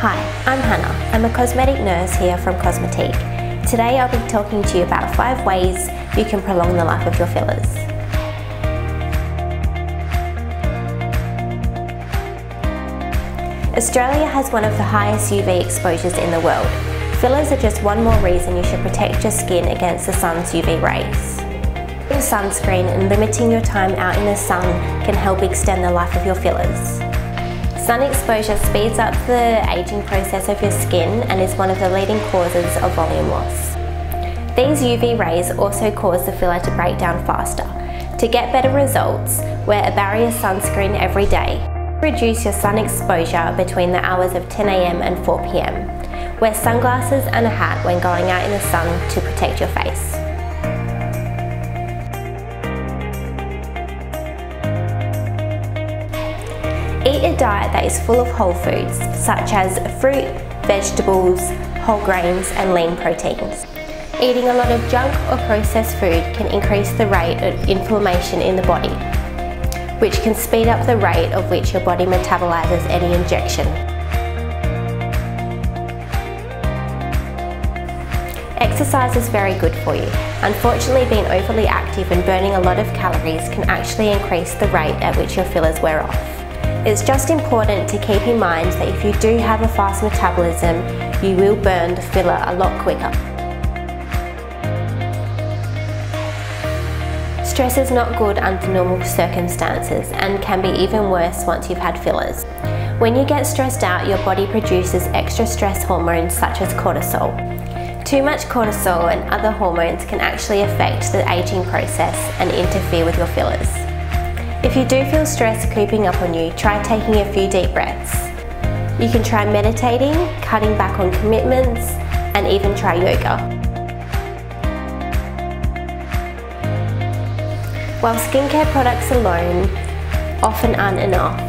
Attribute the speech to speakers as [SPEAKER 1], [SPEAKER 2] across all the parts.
[SPEAKER 1] Hi, I'm Hannah. I'm a cosmetic nurse here from Cosmetique. Today I'll be talking to you about 5 ways you can prolong the life of your fillers. Australia has one of the highest UV exposures in the world. Fillers are just one more reason you should protect your skin against the sun's UV rays. Sunscreen and limiting your time out in the sun can help extend the life of your fillers. Sun exposure speeds up the aging process of your skin and is one of the leading causes of volume loss. These UV rays also cause the filler to break down faster. To get better results, wear a barrier sunscreen every day. Reduce your sun exposure between the hours of 10am and 4pm. Wear sunglasses and a hat when going out in the sun to protect your face. Eat a diet that is full of whole foods, such as fruit, vegetables, whole grains and lean proteins. Eating a lot of junk or processed food can increase the rate of inflammation in the body, which can speed up the rate of which your body metabolizes any injection. Exercise is very good for you. Unfortunately, being overly active and burning a lot of calories can actually increase the rate at which your fillers wear off. It's just important to keep in mind that if you do have a fast metabolism, you will burn the filler a lot quicker. Stress is not good under normal circumstances and can be even worse once you've had fillers. When you get stressed out, your body produces extra stress hormones such as cortisol. Too much cortisol and other hormones can actually affect the aging process and interfere with your fillers. If you do feel stress creeping up on you, try taking a few deep breaths. You can try meditating, cutting back on commitments, and even try yoga. While skincare products alone often aren't enough,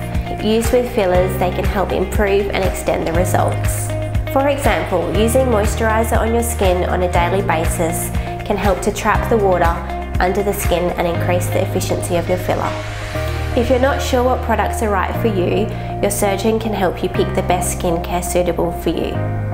[SPEAKER 1] used with fillers they can help improve and extend the results. For example, using moisturiser on your skin on a daily basis can help to trap the water under the skin and increase the efficiency of your filler. If you're not sure what products are right for you, your surgeon can help you pick the best skincare suitable for you.